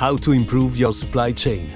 How to improve your supply chain.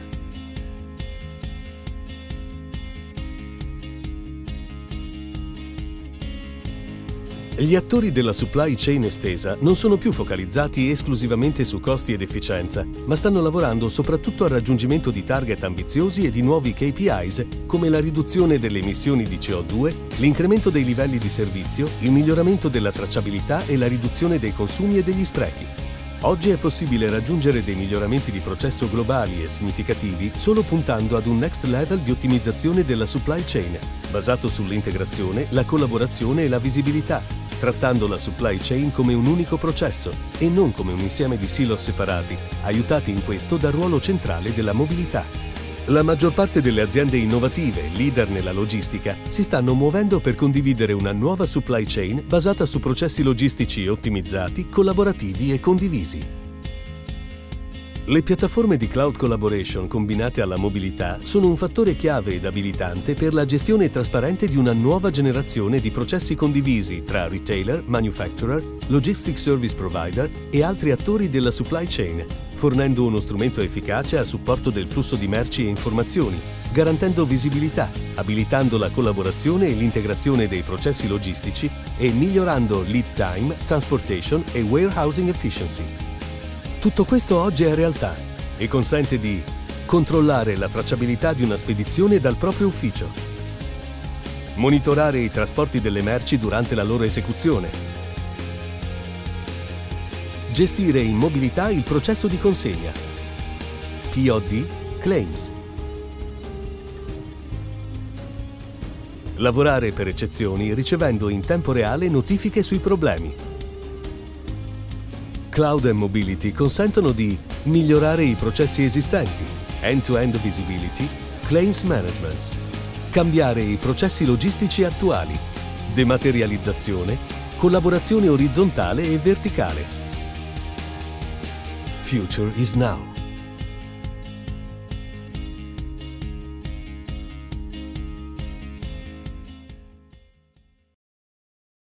Gli attori della supply chain estesa non sono più focalizzati esclusivamente su costi ed efficienza, ma stanno lavorando soprattutto al raggiungimento di target ambiziosi e di nuovi KPIs come la riduzione delle emissioni di CO2, l'incremento dei livelli di servizio, il miglioramento della tracciabilità e la riduzione dei consumi e degli sprechi. Oggi è possibile raggiungere dei miglioramenti di processo globali e significativi solo puntando ad un next level di ottimizzazione della supply chain, basato sull'integrazione, la collaborazione e la visibilità, trattando la supply chain come un unico processo e non come un insieme di silos separati, aiutati in questo dal ruolo centrale della mobilità. La maggior parte delle aziende innovative, leader nella logistica, si stanno muovendo per condividere una nuova supply chain basata su processi logistici ottimizzati, collaborativi e condivisi. Le piattaforme di cloud collaboration combinate alla mobilità sono un fattore chiave ed abilitante per la gestione trasparente di una nuova generazione di processi condivisi tra retailer, manufacturer, logistic service provider e altri attori della supply chain, fornendo uno strumento efficace a supporto del flusso di merci e informazioni, garantendo visibilità, abilitando la collaborazione e l'integrazione dei processi logistici e migliorando lead time, transportation e warehousing efficiency. Tutto questo oggi è realtà. E consente di controllare la tracciabilità di una spedizione dal proprio ufficio, monitorare i trasporti delle merci durante la loro esecuzione, gestire in mobilità il processo di consegna, POD Claims, lavorare per eccezioni ricevendo in tempo reale notifiche sui problemi, Cloud e Mobility consentono di migliorare i processi esistenti, end-to-end visibility, claims management, cambiare i processi logistici attuali, dematerializzazione, collaborazione orizzontale e verticale. Future is now.